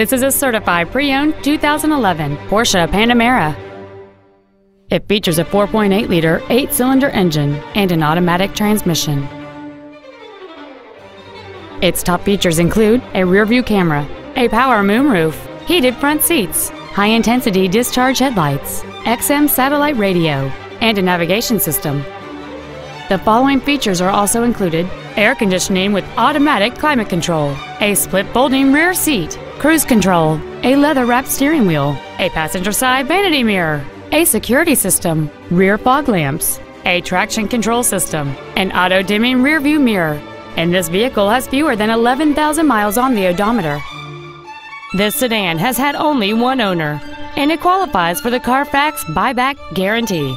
This is a certified pre-owned 2011 Porsche Panamera. It features a 4.8-liter eight-cylinder engine and an automatic transmission. Its top features include a rear-view camera, a power moonroof, heated front seats, high-intensity discharge headlights, XM satellite radio, and a navigation system. The following features are also included air conditioning with automatic climate control, a split folding rear seat, cruise control, a leather wrapped steering wheel, a passenger side vanity mirror, a security system, rear fog lamps, a traction control system, an auto dimming rear view mirror, and this vehicle has fewer than 11,000 miles on the odometer. This sedan has had only one owner, and it qualifies for the Carfax buyback guarantee.